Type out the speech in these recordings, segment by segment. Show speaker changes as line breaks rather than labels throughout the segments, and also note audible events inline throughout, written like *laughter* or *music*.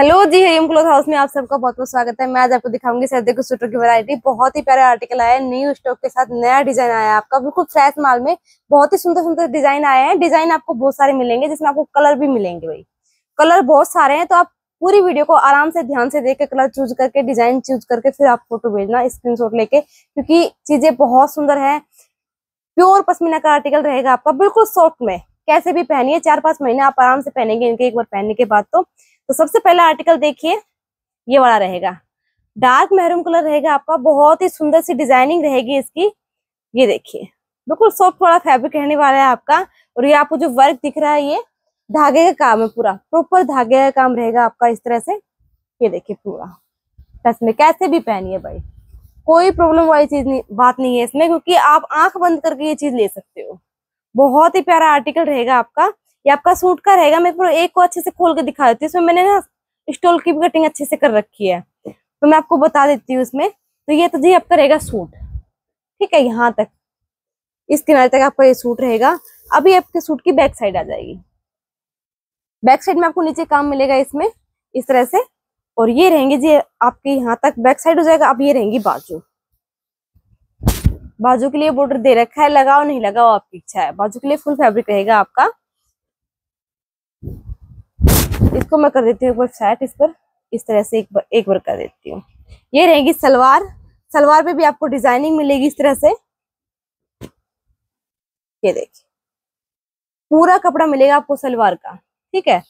Hello ji Hariyam cloth house में आप सबका बहुत बहुत स्वागत है। मैं आज आपको दिखाऊँगी सर्दी के स्वेटर की वैरायटी बहुत ही प्यारे आर्टिकल आया है न्यू स्टॉक के साथ नया डिज़ाइन आया है आपका। बिल्कुल फ्रेश माल में बहुत ही सुंदर सुंदर डिज़ाइन आए हैं। डिज़ाइन आपको बहुत सारे मिलेंगे, जिसमें आपको कलर भी मिलेंगे भाई। कलर बहुत सारे हैं तो आप पूरी वीडियो को आराम से ध्यान से देख के कलर चूज़ करके डिज़ाइन चूज़ करके फिर आप फ़ोटो भेजना स्क्रीन लेके, क्योंकि चीज़ें बहुत सुंदर है। प्योर पश्मीना का आर्टिकल रहेगा आपका, बिल्कुल सॉफ्ट में। कैसे भी पहनिए चार पाँच महीने आप आराम से पहनेंगे, इनके एक बार पहनने के बाद तो। तो सबसे पहला आर्टिकल देखिए, ये वाला रहेगा। डार्क मेहरून कलर रहेगा आपका, बहुत ही सुंदर सी डिज़ाइनिंग रहेगी इसकी। ये देखिए, बिल्कुल सॉफ्ट वाला फैब्रिक रहने वाला है आपका। और ये आपको जो वर्क दिख रहा है, ये धागे का काम है पूरा। प्रॉपर धागे का काम रहेगा आपका इस तरह से। ये देखिए पूरा। टच में कैसे भी पहनिए भाई। कोई प्रॉब्लम वाली चीज़ नहीं, बात नहीं है इसमें, क्योंकि आप आँख बंद करके ये चीज़ ले सकते हो। बहुत ही प्यारा आर्टिकल रहेगा आपका। ये आपका सूट का रहेगा, मैं पूरा एक को अच्छे से खोल के दिखा देती हूँ। इसमें मैंने ना स्टोल की भी कटिंग अच्छे से कर रखी है। तो मैं आपको बता देती हूँ इसमें। तो ये तो जी आपका रहेगा सूट। ठीक है, यहाँ तक। इस किनारे तक आपका ये सूट रहेगा। अभी आपके सूट की बैक साइड आ जाएगी। बैक साइड में आपको नीचे काम मिलेगा इसमें, इस तरह से। और ये रहेंगे जी आपके यहाँ तक। बैक साइड हो जाएगा, अब ये रहेंगी बाजू। बाजू के लिए बॉर्डर दे रखा है। लगाओ, नहीं लगाओ, आपकी इच्छा है। बाजू के लिए फुल फैब्रिक रहेगा आपका। इसको मैं कर देती हूँ एक बार सेट इस पर। इस तरह से एक बार एक बार कर देती हूँ। ये रहेगी सलवार। सलवार पे भी आपको डिज़ाइनिंग मिलेगी इस तरह से। ये देखिए। पूरा कपड़ा मिलेगा आपको सलवार का। ठीक है?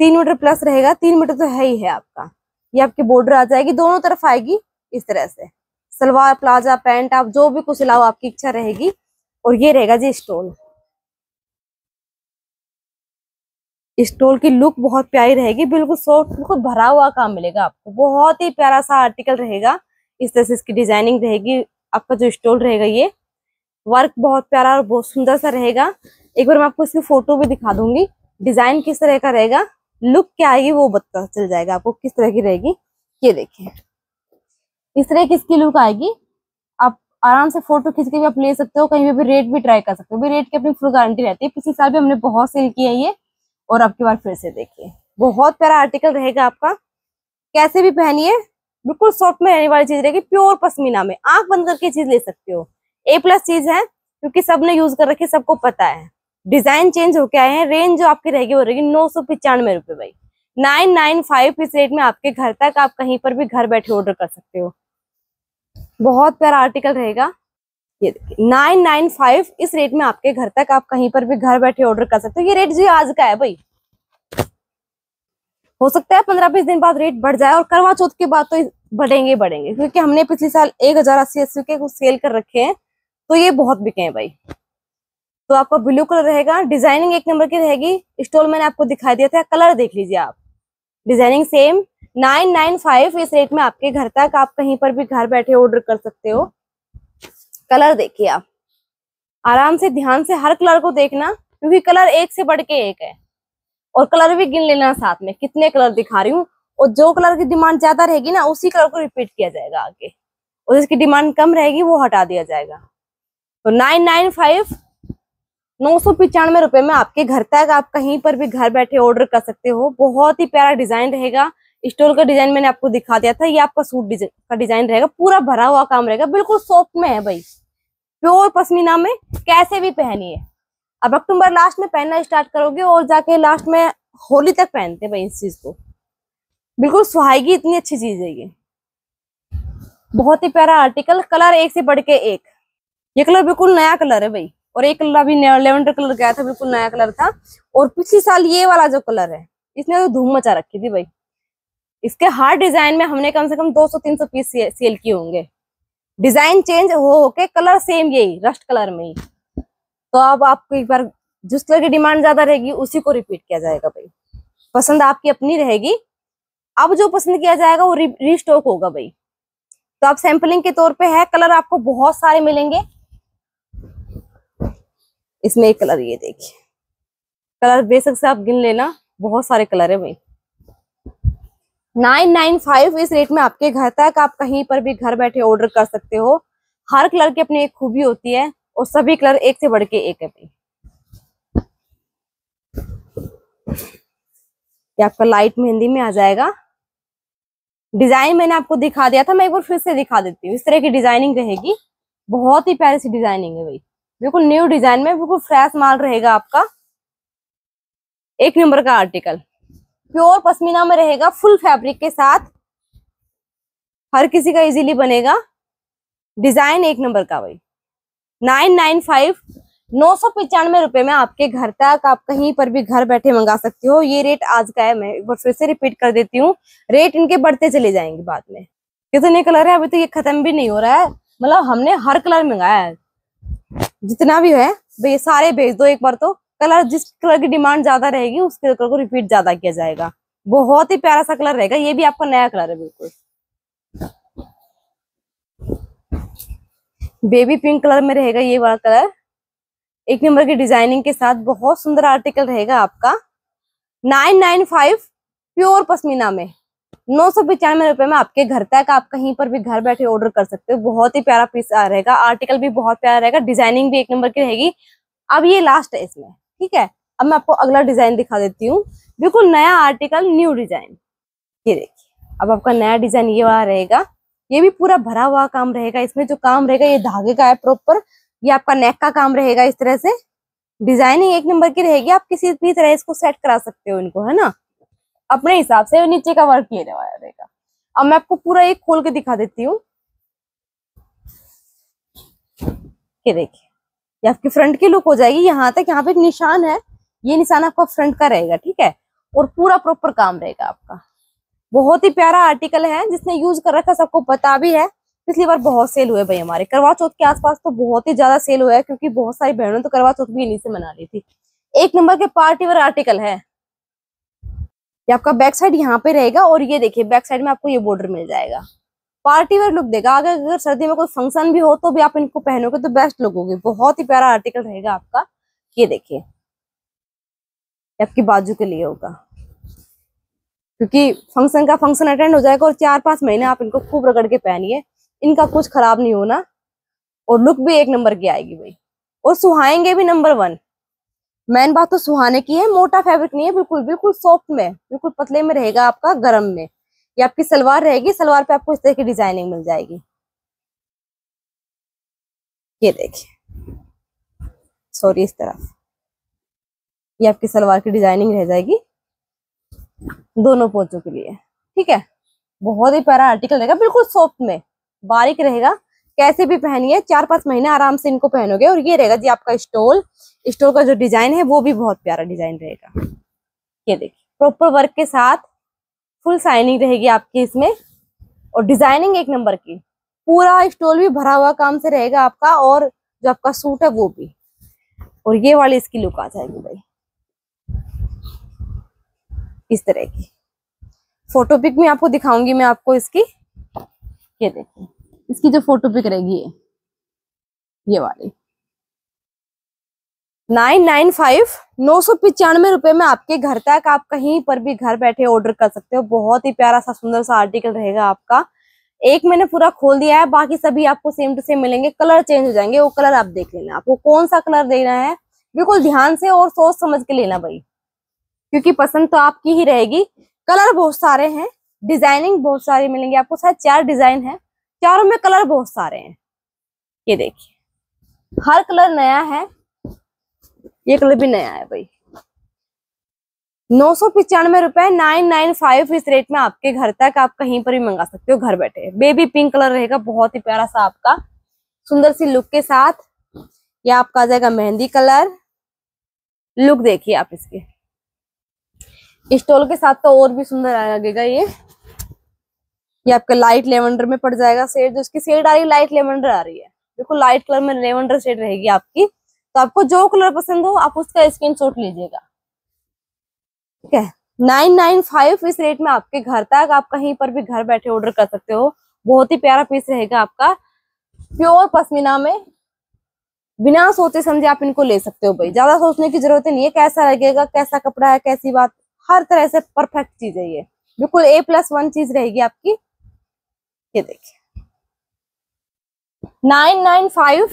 तीन मीटर प्लस रहेगा। तीन मीटर तो है ही है आपका। ये आपकी बॉर्डर आ जाएगी। दोनों तरफ़ आएगी इस तरह से। सलवार, प्लाजा, पैंट, आप जो भी कुछ लाओ आपकी इच्छा रहेगी। और ये रहेगा जी स्टोन स्टोल की लुक बहुत प्यारी रहेगी, बिल्कुल सॉफ्ट, बिल्कुल भरा हुआ काम मिलेगा आपको। बहुत ही प्यारा सा आर्टिकल रहेगा, इस तरह से इसकी डिज़ाइनिंग रहेगी, आपका जो स्टोल रहेगा ये। वर्क बहुत प्यारा और बहुत सुंदर सा रहेगा। एक बार मैं आपको इसकी फ़ोटो भी दिखा दूँगी, डिज़ाइन किस तरह का रहेगा, लुक क्या आएगी वो पता चल जाएगा आपको किस तरह की रहेगी। ये देखिए। इस तरह की इसकी लुक आएगी। आप आराम से फ़ोटो खींच के भी आप ले सकते हो, कहीं पे भी रेट भी ट्राई कर सकते हो। भी रेट की अपनी फुल गारंटी रहती है, पिछले साल भी हमने बहुत सेल किया है ये। और अब की बार फिर से देखिए। बहुत प्यारा आर्टिकल रहेगा आपका। कैसे भी पहनिए, बिल्कुल सॉफ्ट में रहने वाली चीज़ रहेगी प्योर पश्मीना में। आँख बंद करके चीज़ ले सकते हो। ए प्लस चीज़ है, क्योंकि सबने यूज़ कर रखी सबको पता है। डिज़ाइन चेंज होके आए हैं रेंज जो आपकी रहेगी वो रहेगी नौ सौ पिचानवे रुपए भाई। नाइन नाइन फाइव इस रेट में आपके घर तक आप कहीं पर भी घर बैठे ऑर्डर कर सकते हो। बहुत प्यारा आर्टिकल रहेगा। ये नाइन नाइन फाइव इस रेट में आपके घर तक आप कहीं पर भी घर बैठे ऑर्डर कर सकते हो। ये रेट जी आज का है भाई। हो सकता है पंद्रह बीस दिन बाद रेट बढ़ जाए और करवा चौथ के बाद तो बढ़ेंगे बढ़ेंगे, क्योंकि हमने पिछले साल एक हज़ार अस्सी अस्सी के कुछ सेल कर रखे हैं तो ये बहुत बिके हैं भाई। तो आपका ब्लू कलर रहेगा डिज़ाइनिंग एक नंबर की रहेगी स्टॉल मैंने आपको दिखाई दिया था कलर देख लीजिए आप। Designing same nine nine five इस रेट में आपके घर तक आप कहीं पर भी घर बैठे ऑर्डर कर सकते हो। कलर देखिए आप। आराम से ध्यान से हर कलर को देखना, क्योंकि कलर एक से बढ़ के एक है। और कलर भी गिन लेना साथ में, कितने कलर दिखा रही हूँ। और जो कलर की डिमांड ज़्यादा रहेगी ना, उसी कलर को रिपीट किया जाएगा आगे। और जिसकी डिमांड कम रहेगी, वो हटा दिया जाएगा। तो नाइन नाइन फाइव, नौ सौ पिचानवे रुपए में आपके घर तक आप कहीं पर भी घर बैठे ऑर्डर कर सकते हो। बहुत ही प्यारा डिज़ाइन रहेगा। स्टोल का डिज़ाइन मैंने आपको दिखा दिया था। ये आपका सूट का डिज़ाइन रहेगा। पूरा भरा हुआ काम रहेगा। बिल्कुल सॉफ्ट में है भाई। प्योर पश्मीना में कैसे भी पहनिए अब अक्टूबर लास्ट में पहनना स्टार्ट करोगे और जाके लास्ट में होली तक पहनते भाई इस चीज़ को। बिल्कुल सुहाएगी, इतनी अच्छी चीज़ है ये। बहुत ही प्यारा आर्टिकल कलर एक से बढ़ के एक। ये कलर बिल्कुल नया कलर है भाई। और एक कलर अभी लेवेंडर कलर गया था, बिल्कुल नया कलर था। और पिछले साल ये वाला जो कलर है, इसने तो धूम मचा रखी थी भाई। इसके हर डिज़ाइन में हमने कम से कम 200-300 पीस सेल किए होंगे। डिज़ाइन चेंज हो होके कलर सेम यही, रस्ट कलर में ही। तो अब आपको एक बार जिस कलर की डिमांड ज़्यादा रहेगी, उसी को रिपीट किया जाएगा भाई। पसंद आपकी अपनी रहेगी। अब जो पसंद किया जाएगा, वो रिस्टॉक होगा भाई। तो आप सैंपलिंग के तौर पे है, कलर आपको बहुत सारे मिलेंगे। इसमें एक कलर ये देखिए। कलर बेशक से आप गिन लेना, बहुत सारे कलर है भाई। नाइन नाइन फाइव इस रेट में आपके घर तक आप कहीं पर भी घर बैठे ऑर्डर कर सकते हो। हर कलर की अपनी एक खूबी होती है और सभी कलर एक से बढ़ के एक है ये आपका लाइट मेहंदी में आ जाएगा। डिज़ाइन मैंने आपको दिखा दिया था, मैं एक बार फिर से दिखा देती हूँ। इस तरह की डिज़ाइनिंग रहेगी। बहुत ही प्यारी सी डिज़ाइनिंग है भाई। बिल्कुल न्यू डिज़ाइन में, बिल्कुल फ्रेश माल रहेगा आपका। एक नंबर का आर्टिकल प्योर पश्मीना में रहेगा, फुल फैब्रिक के साथ। हर किसी का इजीली बनेगा। डिज़ाइन एक नंबर का भाई। नाइन नाइन फाइव, नौ सौ पिचानवे रुपए में आपके घर तक आप कहीं पर भी घर बैठे मंगा सकते हो। ये रेट आज का है, मैं एक बार फिर से रिपीट कर देती हूँ। रेट इनके बढ़ते चले जाएँगे बाद में। कितने कलर है? अभी तो ये खत्म भी नहीं हो रहा है। मतलब हमने हर कलर मंगाया है। जितना भी है, भाई सारे भेज दो एक बार तो। कलर जिस कलर की डिमांड ज़्यादा रहेगी, उस कलर को रिपीट ज़्यादा किया जाएगा। बहुत ही प्यारा सा कलर रहेगा, ये भी आपका नया कलर है बिल्कुल। बेबी पिंक कलर में रहेगा ये वाला कलर। एक नंबर की डिज़ाइनिंग के साथ बहुत सुंदर आर्टिकल रहेगा आपका। Nine nine five pure pashmina में। नौ सौ पचानवे रुपए में आपके घर तक आप कहीं पर भी घर बैठे ऑर्डर कर सकते हो। बहुत ही प्यारा पीस रहेगा। आर्टिकल भी बहुत प्यारा रहेगा। डिज़ाइनिंग भी एक नंबर की रहेगी। अब ये लास्ट है इसमें। ठीक है? अब मैं आपको अगला डिज़ाइन दिखा देती हूँ। बिल्कुल नया आर्टिकल न्यू डिज़ाइन ये देखिए, अब आपका नया डिज़ाइन ये वाला रहेगा। ये भी पूरा भरा हुआ काम रहेगा। इसमें जो काम रहेगा, ये धागे का है प्रॉपर ये आपका नेक का काम रहेगा इस तरह से। डिज़ाइनिंग एक नंबर की रहेगी। आप किसी भी तरह इसको सेट करा सकते हो इनको, है ना? अपने हिसाब से नीचे का वर्क वाला रहेगा। अब मैं आपको पूरा एक खोल के दिखा देती हूँ। ये देखिए। ये आपकी फ्रंट की लुक हो जाएगी। यहाँ तक यहाँ पे एक निशान है। ये निशान आपका फ्रंट का रहेगा, ठीक है? और पूरा प्रॉपर काम रहेगा आपका। बहुत ही प्यारा आर्टिकल है, जिसने यूज़ कर रखा सबको पता भी है। पिछली बार बहुत सेल हुए भाई हमारे। करवा चौथ के आसपास तो बहुत ही ज़्यादा सेल हुआ है, क्योंकि बहुत सारी बहनों तो करवा चौथ भी इन्हीं से मना ली थी। एक नंबर के पार्टी वेयर आर्टिकल है। ये आपका बैक साइड यहाँ पे रहेगा और ये देखिए बैक साइड में आपको ये बॉर्डर मिल जाएगा। पार्टी वेयर लुक देगा। अगर अगर सर्दी में कोई फ़ंक्शन भी हो तो भी आप इनको पहनोगे तो बेस्ट लुक होगी। बहुत ही प्यारा आर्टिकल रहेगा आपका। ये देखिए। आपकी बाजू के लिए होगा। क्योंकि फ़ंक्शन का फ़ंक्शन अटेंड हो जाएगा और चार पाँच महीने आप इनको खूब रगड़ के पहनिए। इनका कुछ खराब नहीं होना। और लुक भी एक नंबर की आएगी भाई। और सुहाएँगे भी नंबर वन मेन बात तो सुहाने की है। मोटा फैब्रिक नहीं है। बिल्कुल बिल्कुल सॉफ्ट में, बिल्कुल पतले में रहेगा आपका, गर्म में। ये आपकी सलवार रहेगी, सलवार पे आपको इस तरह की डिज़ाइनिंग मिल जाएगी। ये देखिए। सॉरी इस तरफ़। ये आपकी सलवार की डिज़ाइनिंग रह जाएगी दोनों पोचों के लिए। ठीक है? बहुत ही प्यारा आर्टिकल रहेगा, बिल्कुल सॉफ्ट में। बारीक रहेगा। कैसे भी पहनिए चार पाँच महीने आराम से इनको पहनोगे। और ये रहेगा जी आपका स्टोल। स्टोल का जो डिज़ाइन है, वो भी बहुत प्यारा डिज़ाइन रहेगा। ये देखिए, प्रॉपर वर्क के साथ फुल साइनिंग रहेगी आपकी इसमें। और डिज़ाइनिंग एक नंबर की। पूरा स्टोल भी भरा हुआ काम से रहेगा आपका और जो आपका सूट है वो भी। और ये वाली इसकी लुक आ जाएगी भाई। इस तरह की। फ़ोटो पिक में आपको दिखाऊँगी मैं आपको इसकी। ये देखिए। इसकी जो फ़ोटो पिक रहेगी ये। ये वाली। नाइन नाइन फाइव नौ सौ पिचानवे रुपए में आपके घर तक आप कहीं पर भी घर बैठे ऑर्डर कर सकते हो। बहुत ही प्यारा सा सुंदर सा आर्टिकल रहेगा आपका। एक मैंने पूरा खोल दिया है, बाकी सभी आपको सेम टू सेम मिलेंगे। कलर चेंज हो जाएँगे, वो कलर आप देख लेना। आपको कौन सा कलर देना है, बिल्कुल ध्यान से और सोच समझ के लेना भाई। क्योंकि पसंद तो आपकी ही रहेगी। कलर बहुत सारे हैं डिज़ाइनिंग बहुत सारी मिलेंगी आपको। शायद चार डिज़ाइन है, चारों में कलर बहुत सारे हैं। ये देखिए, हर कलर नया है। ये कलर भी नया है भाई। नौ सौ पिचानवे रुपए नाइन नाइन फाइव इस रेट में आपके घर तक आप कहीं पर भी मंगा सकते हो, घर बैठे। बेबी पिंक कलर रहेगा, बहुत ही प्यारा सा आपका। सुंदर सी लुक के साथ ये आपका आ जाएगा मेहंदी कलर लुक देखिए आप इसके। स्टोल के साथ तो और भी सुंदर लगेगा ये। ये आपका लाइट लेवेंडर में पड़ जाएगा शेड जो इसकी शेड आ रही है लाइट लेवेंडर आ रही है। देखो लाइट कलर में लेवेंडर शेड रहेगी आपकी। तो आपको जो कलर पसंद हो, आप उसका स्क्रीन शॉट लीजिएगा। ठीक है? नाइन नाइन फाइव इस रेट में आपके घर तक आप कहीं पर भी घर बैठे ऑर्डर कर सकते हो। बहुत ही प्यारा पीस रहेगा आपका। प्योर पश्मीना में बिना सोचे समझे आप इनको ले सकते हो भाई। ज़्यादा सोचने की ज़रूरत नहीं है, कैसा लगेगा, कैसा कपड़ा है, कैसी बात, हर तरह से परफेक्ट चीज़ है ये। बिल्कुल ए प्लस वन चीज़ रहेगी आपकी। ये देखिए। नाइन नाइन फाइव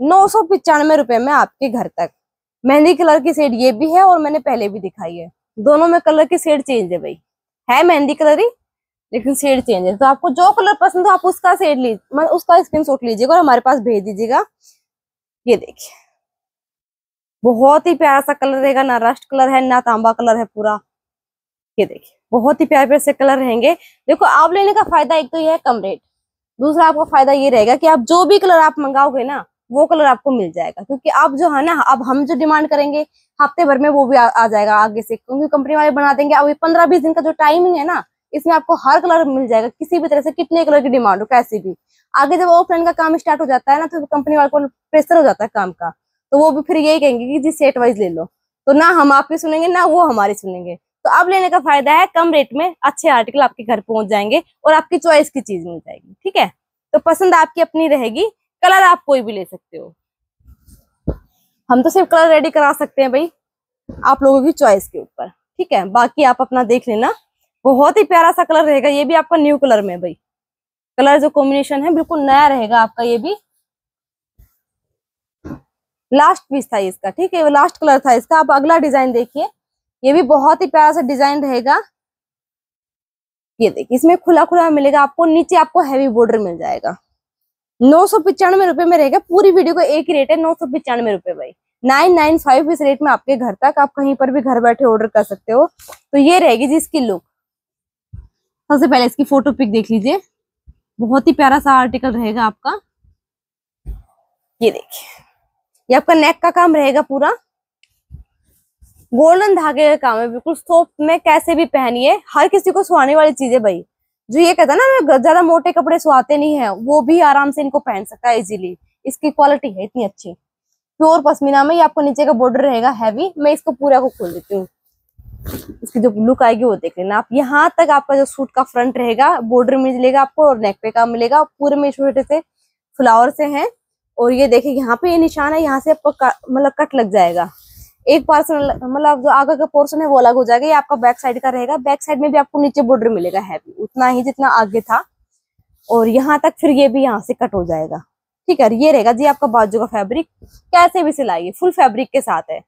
नौ सौ पिचानवे रुपए में आपके घर तक। मेहंदी कलर की सेट ये भी है और मैंने पहले भी दिखाई है। दोनों में कलर की शेड चेंज है भाई। है मेहंदी कलर ही, लेकिन शेड चेंज है। तो आपको जो कलर पसंद हो आप उसका शेड लीजिए मतलब उसका स्क्रीन शॉट लीजिएगा और हमारे पास भेज दीजिएगा। ये देखिए। बहुत ही प्यारा सा कलर रहेगा, ना रस्ट कलर है, ना तांबा कलर है पूरा। ये देखिए, बहुत ही प्यारे प्यारे से कलर रहेंगे। देखो, आप लेने का फ़ायदा एक तो ये है कम रेट दूसरा आपका फ़ायदा ये रहेगा कि आप जो भी कलर आप मंगाओगे ना वो कलर आपको मिल जाएगा। क्योंकि आप जो है ना अब हम जो डिमांड करेंगे हफ़्ते भर में वो भी आ, आ जाएगा आगे से। क्योंकि कंपनी वाले बना देंगे अभी पंद्रह बीस दिन का जो टाइमिंग है ना इसमें आपको हर कलर मिल जाएगा किसी भी तरह से कितने कलर की डिमांड हो कैसी भी। आगे जब ऑफलाइन का काम स्टार्ट हो जाता है ना तो कंपनी वाले को प्रेशर हो जाता है काम का। तो वो भी फिर यही कहेंगे कि जी सेट वाइज ले लो। तो ना हम आपकी सुनेंगे ना वो हमारी सुनेंगे। तो अब लेने का फ़ायदा है कम रेट में अच्छे आर्टिकल आपके घर पहुँच जाएँगे और आपकी चॉइस की चीज़ मिल जाएगी ठीक है? तो पसंद आपकी अपनी रहेगी कलर आप कोई भी ले सकते हो। हम तो सिर्फ़ कलर रेडी करा सकते हैं भाई, आप लोगों की चॉइस के ऊपर, ठीक है? बाकी आप अपना देख लेना। बहुत ही प्यारा सा कलर रहेगा, ये भी आपका न्यू कलर में भाई। कलर जो कॉम्बिनेशन है, बिल्कुल नया रहेगा आपका ये भी। लास्ट पीस था इसका, ठीक है? लास्ट कलर था इसका। आप अगला डिज़ाइन देखिए। ये भी बहुत ही प्यारा सा डिज़ाइन रहेगा। ये देखिए, इसमें खुला खुला मिलेगा, आपको नीचे आपको हैवी बॉर्डर मिल जाएगा। नौ सौ पिचानवे रुपए में रहेगा। पूरी वीडियो का एक ही रेट है, नौ सौ पिचानवे रुपए भाई। नाइन नाइन फाइव इस रेट में आपके घर तक आप कहीं पर भी घर बैठे ऑर्डर कर सकते हो। तो ये रहेगी जी इसकी लुक सबसे पहले इसकी फ़ोटो पिक देख लीजिए। बहुत ही प्यारा सा आर्टिकल रहेगा आपका। ये देखिए। ये आपका नेक का काम रहेगा पूरा। गोल्डन धागे का काम है, बिल्कुल सोप में कैसे भी पहनिए। हर किसी को सुहाने वाली चीज़ है भाई। जो ये कहता है ना ज़्यादा मोटे कपड़े सुहाते नहीं है, वो भी आराम से इनको पहन सकता है इजीली इसकी क्वालिटी है इतनी अच्छी। प्योर पश्मीना में ये आपको नीचे का बॉर्डर रहेगा हैवी मैं इसको पूरा को खोल देती हूँ। इसकी जो लुक आएगी वो देख लेना। आप यहाँ तक आपका जो सूट का फ्रंट रहेगा बॉर्डर मिलेगा आपको और नेक पे का मिलेगा। पूरे में छोटे से फ्लावर से हैं। और ये देखिए, यहाँ पे ये निशान है, यहाँ से आपको मतलब कट लग जाएगा। एक पार्सल मतलब जो आगे का पोर्शन है वो अलग हो जाएगा, ये आपका बैक साइड का रहेगा। बैक साइड में भी आपको नीचे बॉर्डर मिलेगा हैवी उतना ही जितना आगे था। और यहाँ तक फिर ये भी यहाँ से कट हो जाएगा। ठीक है ये रहेगा जी आपका बाजू का फैब्रिक कैसे भी सिलाई फुल फैब्रिक के साथ है।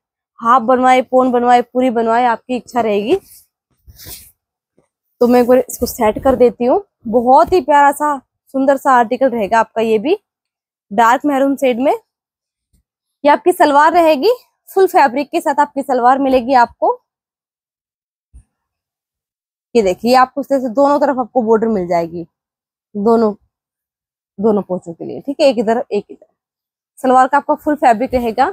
हाफ़ बनवाए पोन बनवाए, पूरी बनवाए, आपकी इच्छा रहेगी। तो मैं इसको सेट कर देती हूँ। बहुत ही प्यारा सा, सुंदर सा आर्टिकल रहेगा आपका ये भी। डार्क मैरून शेड में। ये आपकी सलवार रहेगी। फुल फैब्रिक के साथ आपकी सलवार मिलेगी आपको। ये देखिए आपको तरह से दोनों तरफ़ आपको बॉर्डर मिल जाएगी। दोनों दोनों पोचों के लिए, ठीक है? एक इधर एक इधर। सलवार का आपका फुल फैब्रिक रहेगा।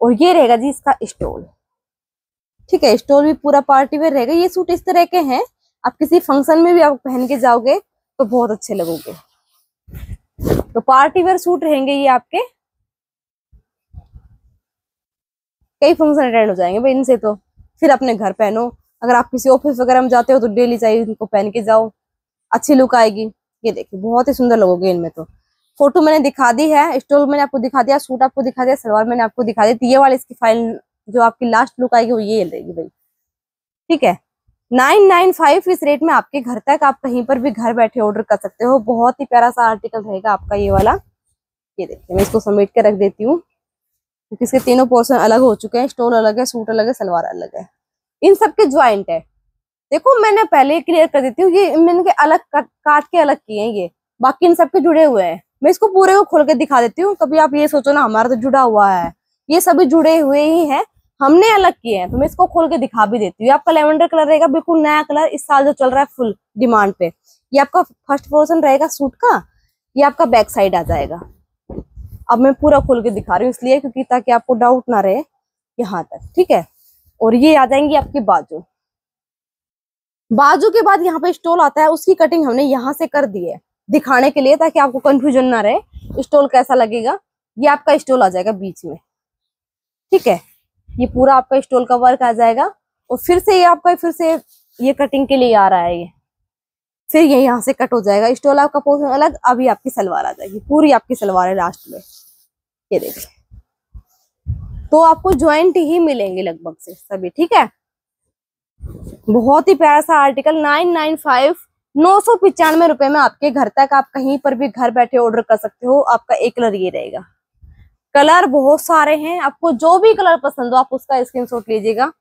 और ये रहेगा जी इसका स्टोल। ठीक है, स्टोल भी पूरा पार्टी वेयर रहेगा। ये सूट इस तरह के हैं। आप किसी फ़ंक्शन में भी आप पहन के जाओगे तो बहुत अच्छे लगोगे। तो पार्टी वेयर सूट रहेंगे ये आपके। कई फ़ंक्शन अटेंड हो जाएँगे, भाई इनसे तो। फिर अपने घर पहनो। अगर आप किसी ऑफ़िस वगैरह में जाते हो तो डेली चाहिए इनको पहन के जाओ। अच्छी लुक आएगी। ये देखिए, बहुत ही सुंदर लगोगे इनमें तो। फ़ोटो मैंने दिखा दी है, स्टोल मैंने आपको दिखा दिया, सूट आपको दिखा दिया, सलवार मैंने आपको दिखा दी। ये वाली इसकी फ़ाइल जो आपकी लास्ट लुक आएगी वो ये रहेगी भाई। ठीक है? नाइन नाइन फाइव इस रेट में आपके घर तक आप कहीं पर भी घर बैठे ऑर्डर कर सकते हो। बहुत ही प्यारा सा आर्टिकल रहेगा आपका ये वाला। ये देखिए, मैं इसको समेट के रख देती हूँ। क्योंकि इसके तीनों पोर्सन अलग हो चुके हैं स्टोल अलग है सूट अलग है सलवार अलग है। इन सबके ज्वाइंट है। देखो, मैंने पहले क्लियर कर देती हूँ, ये मैंने अलग काट के अलग किए हैं ये। बाकी इन सबके जुड़े हुए हैं। मैं इसको पूरे को खोल के दिखा देती हूँ। कभी आप ये सोचो ना, हमारा तो जुड़ा हुआ है। ये सभी जुड़े हुए ही है। हमने अलग किए हैं तो मैं इसको खोल के दिखा भी देती हूँ। आपका लेवेंडर कलर रहेगा, बिल्कुल नया कलर इस साल जो चल रहा है फुल डिमांड पे। ये आपका फ़र्स्ट पोर्सन रहेगा सूट का। ये आपका बैक साइड आ जाएगा। अब मैं पूरा खोल के दिखा रही हूँ इसलिए, क्योंकि ताकि आपको डाउट ना रहे यहाँ तक, ठीक है? और ये आ जाएँगी आपकी बाजू। बाजू के बाद यहाँ पे स्टोल आता है, उसकी कटिंग हमने यहाँ से कर दी है, दिखाने के लिए, ताकि आपको कंफ्यूजन ना रहे स्टोल कैसा लगेगा। ये आपका स्टोल आ जाएगा बीच में, ठीक है? ये पूरा आपका स्टोल का वर्क आ जाएगा, और फिर से ये आपका, फिर से ये कटिंग के लिए आ रहा है ये। फिर ये यहाँ से कट हो जाएगा स्टोल आपका पोर्शन अलग, अभी आपकी सलवार आ जाएगी, पूरी आपकी सलवार है लास्ट में। ये देखिए। तो आपको ज्वाइंट ही मिलेंगे लगभग से सभी, ठीक है? बहुत ही प्यारा सा आर्टिकल नाइन नाइन फाइव नौ सौ पिचानवे रुपए में आपके घर तक आप कहीं पर भी घर बैठे ऑर्डर कर सकते हो, आपका एक कलर ये रहेगा। कलर बहुत सारे हैं, आपको जो भी कलर पसंद हो आप उसका स्क्रीनशॉट लीजिएगा।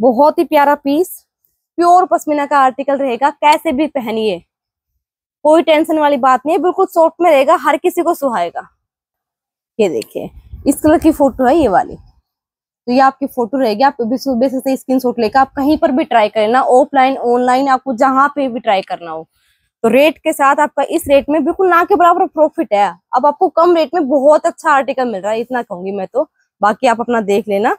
बहुत ही प्यारा पीस प्योर पश्मीना का आर्टिकल रहेगा, कैसे भी पहनिए, कोई टेंशन वाली बात नहीं है, बिल्कुल सॉफ्ट में रहेगा, हर किसी को सुहाएगा। ये देखिए, इस कलर की फ़ोटो है ये वाली। तो ये आपकी फ़ोटो रहेगी, आप बेसिस से स्क्रीन शॉट लेकर आप कहीं पर भी ट्राई करें ना ऑफलाइन ऑनलाइन आपको जहाँ पे भी ट्राई करना हो। तो रेट के साथ आपका इस रेट में बिल्कुल ना के बराबर प्रॉफिट है। अब आपको कम रेट में बहुत अच्छा आर्टिकल मिल रहा है, इतना कहूँगी मैं तो। बाकी आप अपना देख लेना।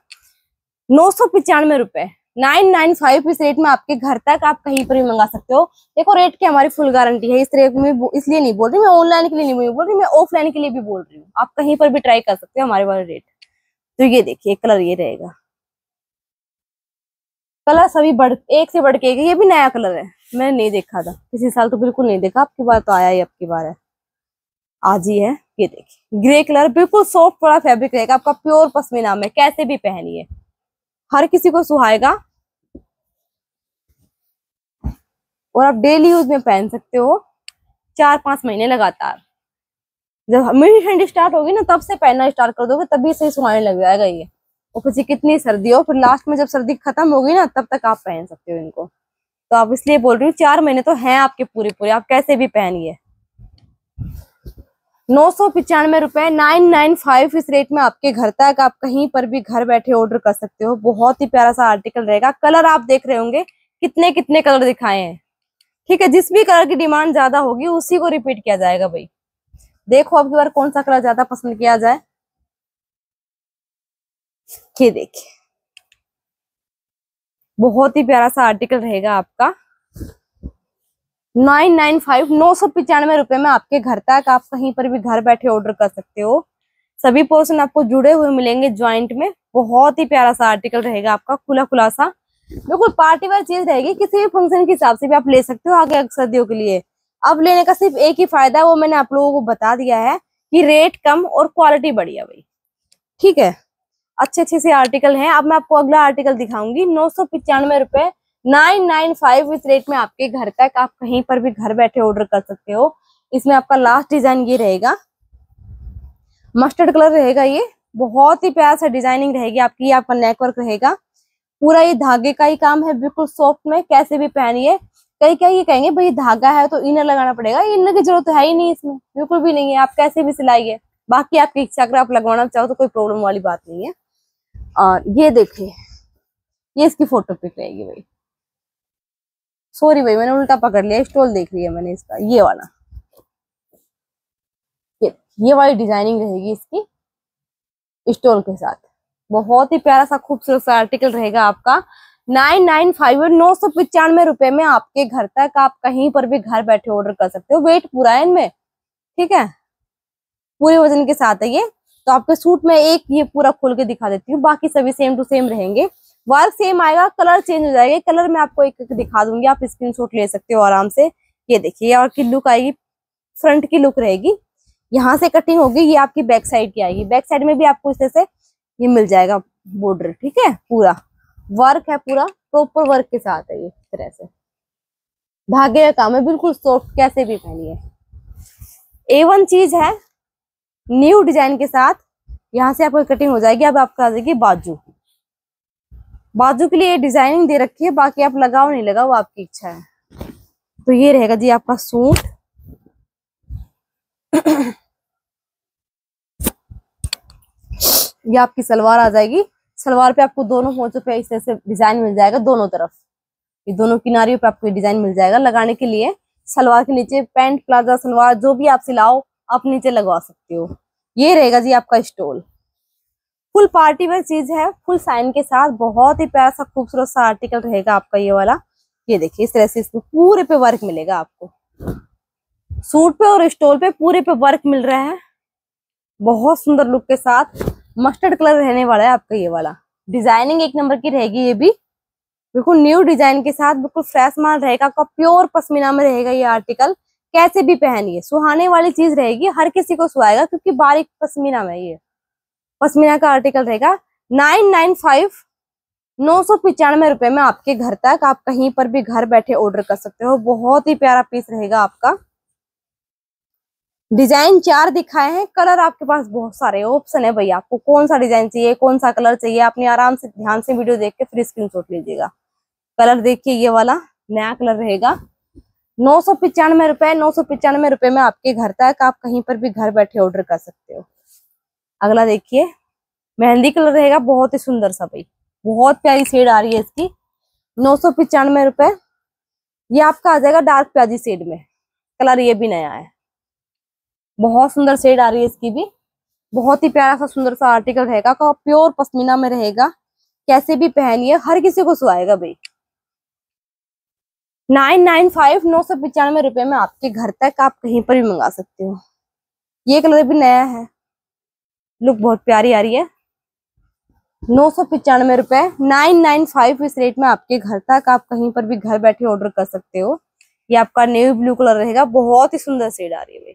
नौ सौ पिचानवे रुपए। नाइन नाइन फाइव इस रेट में आपके घर तक आप कहीं पर भी मंगा सकते हो। देखो रेट की हमारी फुल गारंटी है। इस रेट में इसलिए नहीं बोल रही मैं ऑनलाइन के लिए नहीं बोल रही मैं ऑफलाइन के लिए भी बोल रही हूँ। आप कहीं पर भी ट्राई कर सकते हो हमारे वाले रेट तो ये देखिए कलर ये रहेगा। कलर सभी बढ़, एक से बढ़ के ये भी नया कलर है। मैंने नहीं देखा था। किसी साल तो बिल्कुल नहीं देखा, आपकी बार तो आया ही, आपकी बार है। आज ही है, ये देखिए। ग्रे कलर बिल्कुल सॉफ्ट वाला फैब्रिक रहेगा, आपका प्योर पश्मीना में, कैसे भी पहनिए। हर किसी को सुहाएगा और आप डेली यूज़ में पहन सकते हो। चार पाँच महीने लगातार। जब मिड ठंडी स्टार्ट होगी ना, तब से पहनना स्टार्ट कर दोगे, तभी से सुहाने लग जाएगा ये। और फिर कितनी सर्दी हो, फिर लास्ट में जब सर्दी खत्म होगी ना, तब तक आप पहन सकते हो इनको। तो आप इसलिए बोल रही हूँ, चार महीने तो हैं आपके पूरे पूरे आप कैसे भी पहनिए। नौ सौ पिचानवे रुपए नाइन नाइन फाइव इस रेट में आपके घर तक, आप कहीं पर भी घर बैठे ऑर्डर कर सकते हो। बहुत ही प्यारा सा आर्टिकल रहेगा। कलर आप देख रहे होंगे कितने कितने कलर दिखाए हैं। ठीक है, जिस भी कलर की डिमांड ज़्यादा होगी, उसी को रिपीट किया जाएगा भाई। देखो अब की बार कौन सा कलर ज़्यादा पसंद किया जाए। ये देखिए बहुत ही प्यारा सा आर्टिकल रहेगा आपका। नाइन नाइन फाइव नौ सौ पिचानवे रुपए में आपके घर तक आप कहीं पर भी घर बैठे ऑर्डर कर सकते हो। सभी पोर्सन आपको जुड़े हुए मिलेंगे ज्वाइंट में। बहुत ही प्यारा सा आर्टिकल रहेगा आपका खुला खुला सा। बिल्कुल पार्टी वेयर चीज़ रहेगी, किसी भी फ़ंक्शन के हिसाब से भी आप ले सकते हो आगे सर्दियों के लिए। अब लेने का सिर्फ़ एक ही फ़ायदा है, वो मैंने आप लोगों को बता दिया है कि रेट कम और क्वालिटी बढ़िया भाई। ठीक है? अच्छे अच्छे से आर्टिकल हैं। अब मैं आपको अगला आर्टिकल दिखाऊँगी। नौ सौ पिचानवे रुपए नाइन नाइन फाइव इस रेट में आपके घर तक आप कहीं पर भी घर बैठे ऑर्डर कर सकते हो। इसमें आपका लास्ट डिज़ाइन ये रहेगा। मस्टर्ड कलर रहेगा ये। बहुत ही प्यार सा डिज़ाइनिंग रहेगी आपकी, आपका नेकवर्क रहेगा। पूरा ये धागे का ही काम है, बिल्कुल सॉफ्ट में, कैसे भी पहनिए। कई कई ये कहेंगे, भाई धागा है तो इनर लगाना पड़ेगा, इनर की ज़रूरत है ही नहीं इसमें, बिल्कुल भी नहीं है, आप कैसे भी सिलाइए। बाकी आपकी इच्छा, अगर आप लगवाना चाहो तो कोई प्रॉब्लम वाली बात नहीं है। और ये देखिए, ये इसकी फ़ोटो पिक रहेगी भाई। सॉरी भाई, मैंने उल्टा पकड़ लिया स्टॉल देख लिया मैंने इसका, ये वाला। ये ये वाली डिज़ाइनिंग रहेगी इसकी स्टॉल के साथ। बहुत ही प्यारा सा खूबसूरत सा आर्टिकल रहेगा आपका। नाइन नाइन फाइव नौ सौ पचानवे रुपए में आपके घर तक आप कहीं पर भी घर बैठे ऑर्डर कर सकते हो। वेट पूरा है इनमें? ठीक है? पूरे वज़न के साथ है ये। तो आपके सूट में एक ये पूरा खोल के दिखा देती हूँ। बाकी सभी सेम टू सेम रहेंगे। वर्क सेम आएगा कलर चेंज हो जाएगा। कलर मैं आपको एक, एक दिखा दूँगी। आप स्क्रीन ले सकते हो आराम से। ये देखिए और की लुक आएगी फ्रंट की लुक रहेगी। यहाँ से कटिंग होगी ये आपकी बैक साइड की आएगी। बैक साइड में भी आपको इस तरह से ये मिल जाएगा बॉर्डर ठीक है? पूरा। वर्क है पूरा प्रॉपर वर्क के साथ है ये तरह से। धागे का काम है, बिल्कुल सॉफ्ट कैसे भी पहनिए। ए वन चीज़ है न्यू डिज़ाइन के साथ, यहाँ से आपको कटिंग हो जाएगी। अब आपका आ जाएगी बाजू। बाजू के लिए डिज़ाइनिंग दे रखी है, बाकी आप लगाओ, नहीं लगाओ आपकी इच्छा है। तो ये रहेगा जी आपका सूट। *clears throat* ये आपकी सलवार आ जाएगी। सलवार पे आपको दोनों पोचों पे इस तरह से डिज़ाइन मिल जाएगा, दोनों तरफ़। ये दोनों किनारियों पे आपको डिज़ाइन मिल जाएगा लगाने के लिए। सलवार के नीचे पैंट, प्लाजा, सलवार, जो भी आप सिलाओ, आप नीचे लगवा सकते हो। ये रहेगा जी आपका स्टोल। फुल पार्टी वेयर चीज़ है, फुल साइन के साथ। बहुत ही प्यारा सा, खूबसूरत सा आर्टिकल रहेगा आपका ये वाला। ये देखिए, इस तरह से इसमें पूरे पे वर्क मिलेगा आपको। सूट पे और स्टोल पे पूरे पे वर्क मिल रहा है। बहुत सुंदर लुक के साथ। मस्टर्ड कलर रहने वाला है आपका ये वाला। डिज़ाइनिंग एक नंबर की रहेगी ये भी। बिल्कुल न्यू डिज़ाइन के साथ बिल्कुल फ्रेश माल रहेगा, आपका प्योर पश्मीना में रहेगा ये आर्टिकल कैसे भी पहनिए, सुहाने वाली चीज़ रहेगी, हर किसी को सुहाएगा क्योंकि बारीक पश्मीना में ये। पश्मीना का आर्टिकल रहेगा नाइन नाइन फाइव नौ सौ पिचानवे रुपए में आपके घर तक आप कहीं पर भी घर बैठे ऑर्डर कर सकते हो। बहुत ही प्यारा पीस रहेगा आपका। डिज़ाइन चार दिखाए हैं, कलर आपके पास बहुत सारे ऑप्शन है भैया। आपको कौन सा डिज़ाइन चाहिए, कौन सा कलर चाहिए, अपने आराम से ध्यान से वीडियो देख के फिर स्क्रीनशॉट लीजिएगा। कलर देखिए, ये वाला नया कलर रहेगा। नौ सौ पिचानवे रुपए, नौ सौ पिचानवे रुपए में आपके घर तक आप कहीं पर भी घर बैठे ऑर्डर कर सकते हो। अगला देखिए, मेहंदी कलर रहेगा, बहुत ही सुंदर सा भाई। बहुत प्यारी शेड आ रही है इसकी। नौ सौ पिचानवे रुपए, ये आपका आ जाएगा डार्क प्याजी शेड में। कलर ये भी नया है। बहुत सुंदर शेड आ रही है इसकी भी। बहुत ही प्यारा सा सुंदर सा आर्टिकल रहेगा प्योर पश्मीना में रहेगा। कैसे भी पहनिए, हर किसी को सुहाएगा भाई। नाइन नाइन फाइव नौ सौ पचानवे रुपए में आपके घर तक आप कहीं पर भी मंगा सकते हो। ये कलर भी नया है। लुक बहुत प्यारी आ रही है। नौ सौ पचानवे रुपए नाइन नाइन फाइव इस रेट में आपके घर तक आप कहीं पर भी घर बैठे ऑर्डर कर सकते हो। ये आपका नेवी ब्लू कलर रहेगा। बहुत ही सुंदर शेड आ रही है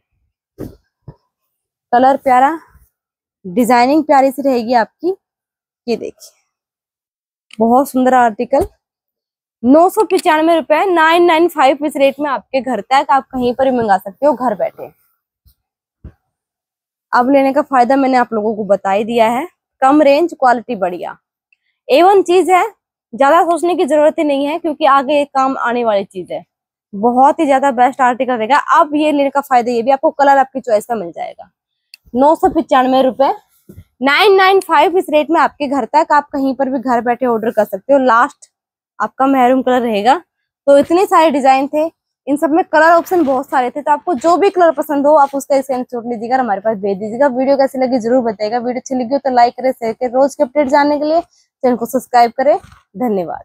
कलर प्यारा, डिज़ाइनिंग प्यारी सी रहेगी आपकी। ये देखिए। बहुत सुंदर आर्टिकल। नौ सौ पिचानवे रुपए, नाइन नाइन फाइव इस रेट में आपके घर तक आप कहीं पर भी मंगा सकते हो, घर बैठे। अब लेने का फ़ायदा मैंने आप लोगों को बता ही दिया है। कम रेंज क्वालिटी बढ़िया। एवन चीज़ है, ज़्यादा सोचने की ज़रूरत ही नहीं है, क्योंकि आगे काम आने वाली चीज़ है। बहुत ही ज़्यादा बेस्ट आर्टिकल रहेगा। अब ये लेने का फ़ायदा ये भी, आपको कलर आपकी चॉइस का मिल जाएगा। नौ सौ पिचानवे रुपए। नाइन नाइन फाइव इस रेट में आपके घर तक आप कहीं पर भी घर बैठे ऑर्डर कर सकते हो। लास्ट आपका मैरून कलर रहेगा। तो इतने सारे डिज़ाइन थे। इन सब में कलर ऑप्शन बहुत सारे थे। तो आपको जो भी कलर पसंद हो, आप उसका स्क्रीन शॉट लीजिएगा हमारे पास भेज दीजिएगा। वीडियो कैसी लगी ज़रूर बताइएगा। वीडियो अच्छी लगी हो तो लाइक करें शेयर करें। रोज के अपडेट जानने के लिए चैनल को सब्सक्राइब करें। धन्यवाद।